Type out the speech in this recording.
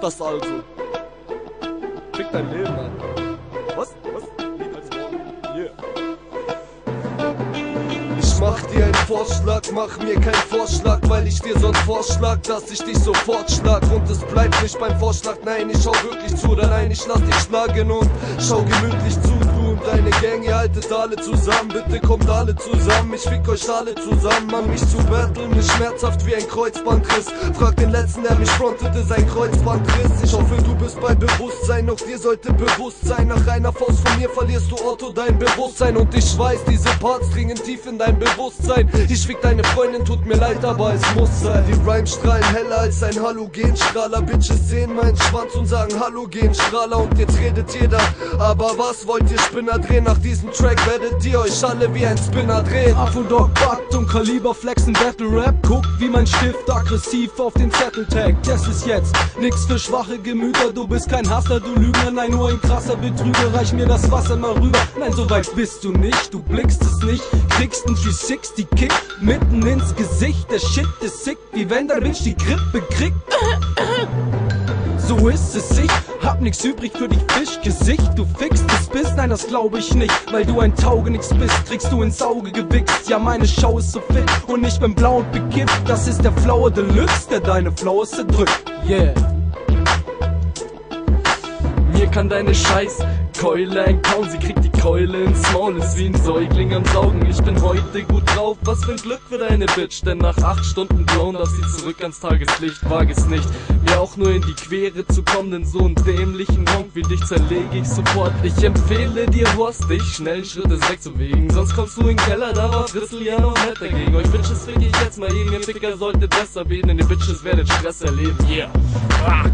das also. Fick dein Leben an. Was? Was? Lied als Morgen. Yeah. Ich mach dir einen Vorschlag, mach mir keinen Vorschlag, weil ich dir sonst vorschlag, dass ich dich sofort schlag. Und es bleibt nicht beim Vorschlag, nein, ich schau wirklich zu, oder nein, ich lass dich schlagen und schau gemütlich zu, du und deine Gang, ihr haltet alle zusammen, bitte kommt alle zusammen, ich fick euch alle zusammen, an mich zu battlen ist schmerzhaft wie ein Kreuzbandriss. Frag den letzten, der mich frontete, sein Kreuzbandriss. Ich hoffe, du bist bei Bewusstsein, doch dir sollte bewusst sein, nach einer Faust von mir verlierst du Otto dein Bewusstsein und ich weiß, diese Parts dringen tief in dein Bewusstsein. Ich fick deine Freundin, tut mir leid, aber es muss sein. Die Rhymes strahlen heller als ein Halogenstrahler. Bitches sehen meinen Schwanz und sagen Halogenstrahler. Und jetzt redet jeder. Aber was wollt ihr Spinner drehen? Nach diesem Track werdet ihr euch alle wie ein Spinner drehen. Afrodog backt und Kaliber flexen Battle Rap. Guck, wie mein Stift aggressiv auf den Zettel taggt. Das ist jetzt nix für schwache Gemüter. Du bist kein Hasser, du Lügner, nein, nur ein krasser Betrüger. Reich mir das Wasser mal rüber. Nein, so weit bist du nicht, du blickst es nicht. Kriegst einen 360 Kick mitten ins Gesicht. Der Shit ist sick, wie wenn der Bitch die Grippe kriegt. So ist es, ich hab nix übrig für dich Fischgesicht. Du fixst es bist, nein, das glaube ich nicht. Weil du ein Taugenix bist, kriegst du ins Auge gewichst. Ja, meine Show ist so fit und ich bin blau und bekippt. Das ist der Flower Deluxe, der deine Flow zerdrückt. Yeah. Kann deine Scheiß Keule einkauen, sie kriegt die Keule ins Maul, ist wie ein Säugling am Saugen. Ich bin heute gut drauf, was für ein Glück für deine Bitch, denn nach acht Stunden blown darf sie zurück ans Tageslicht. Wag es nicht, mir auch nur in die Quere zu kommen, denn so einen dämlichen Honk wie dich zerlege ich sofort. Ich empfehle dir, Horst, dich schnell Schritte wegzubewegen, sonst kommst du in den Keller, darauf rissel ja noch nicht dagegen. Euch Bitches fick ich jetzt mal eben, ihr Ficker solltet besser beten, denn ihr Bitches werdet Stress erleben, yeah. Ah.